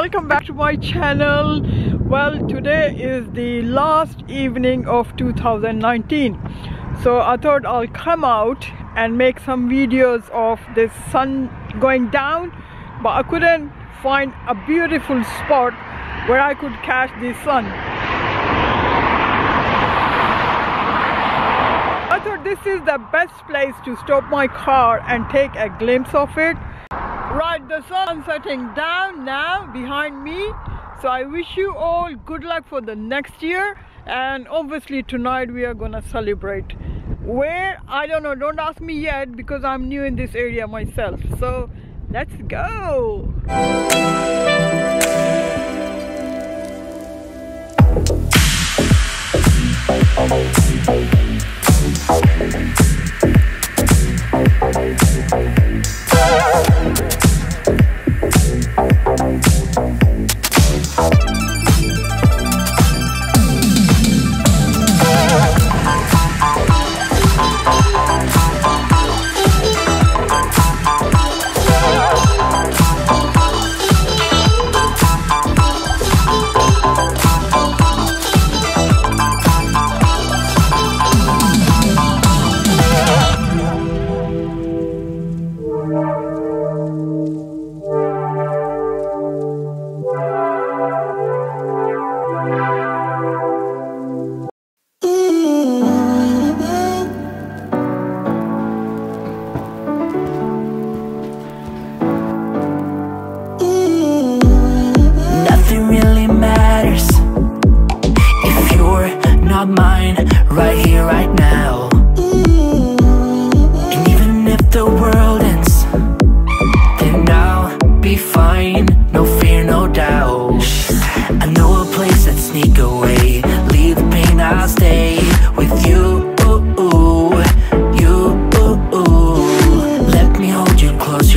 welcome back to my channel. Well today is the last evening of 2019 so I thought I'll come out and make some videos of the sun going down but I couldn't find a beautiful spot where I could catch the sun. I thought this is the best place to stop my car and take a glimpse of it Right, the sun setting down now behind me. So I wish you all good luck for the next year. And obviously tonight we are gonna celebrate. Where? I don't know, don't ask me yet because I'm new in this area myself. So let's go.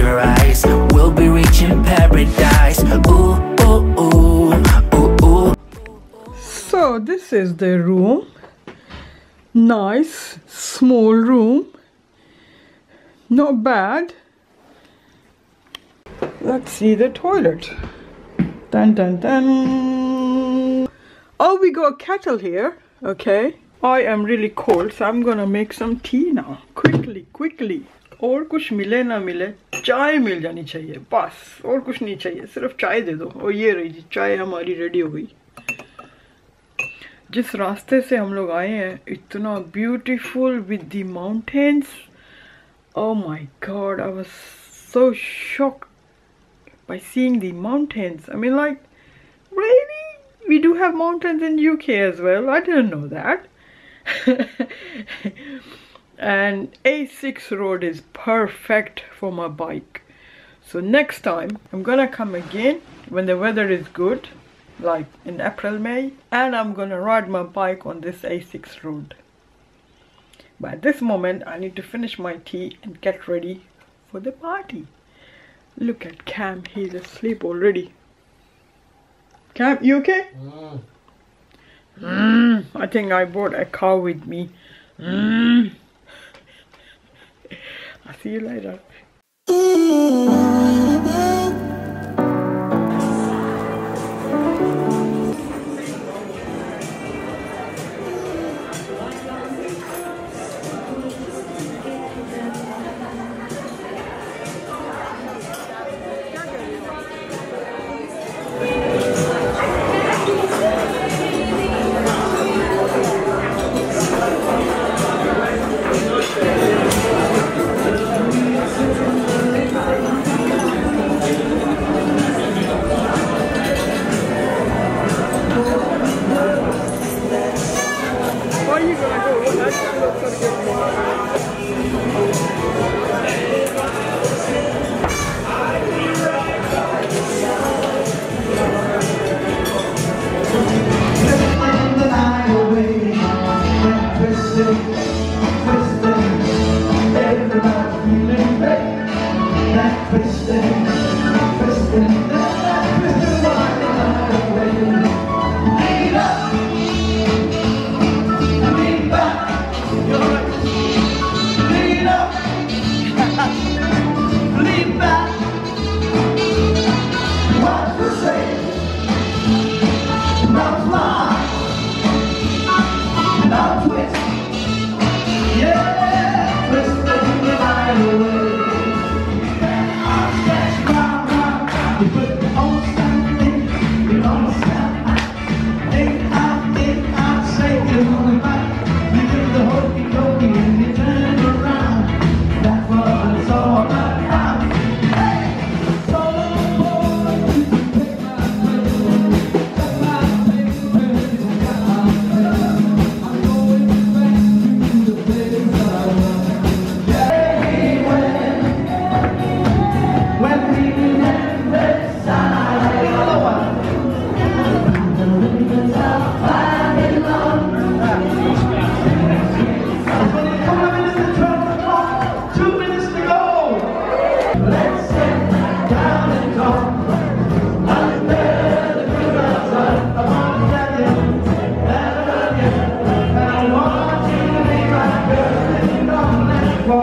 your eyes. We'll be reaching paradise. Ooh, ooh, ooh, ooh, ooh. So this is the room. Nice small room. Not bad. Let's see the toilet. Dun dun dun. Oh, we got kettle here. Okay. I am really cold, so I'm gonna make some tea now. Quickly, quickly. और कुछ मिले ना मिले चाय मिल जानी चाहिए। बस, और कुछ नहीं चाहिए, सिर्फ़ चाय दे दो। और ये रही जी, चाय हमारी रेडी हो गई। जिस रास्ते से हम लोग आए हैं, इतना beautiful with the mountains oh my god I was so shock by seeing the mountains I mean like we do have mountains in UK as well I don't know that and a6 road is perfect for my bike. So next time i'm gonna come again when the weather is good like in april may and i'm gonna ride my bike on this a6 road. But at this moment i need to finish my tea and get ready for the party. Look at cam he's asleep already. Cam you okay? Mm, I think I brought a cow with me. Mm. I'll see you later. Mm-hmm.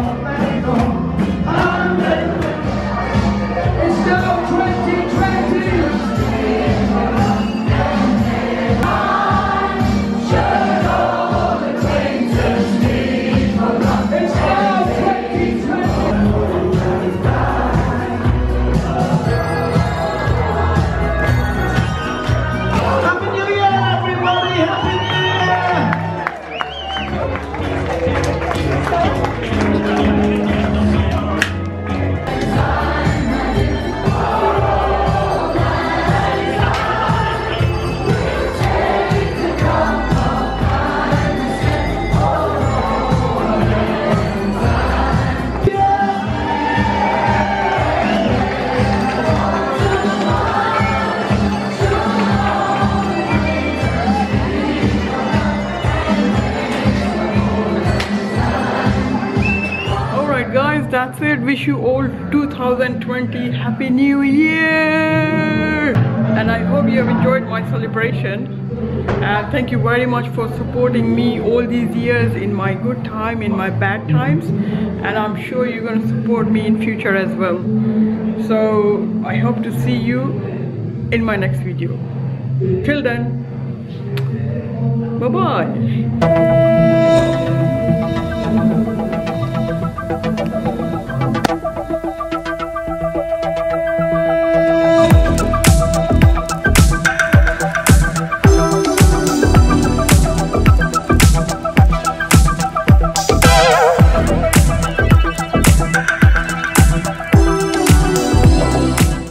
Lord. Wish you all 2020 happy new year! And i hope you have enjoyed my celebration. And thank you very much for supporting me all these years in my good time in my bad times. And i'm sure you're going to support me in future as well. So i hope to see you in my next video. Till then bye bye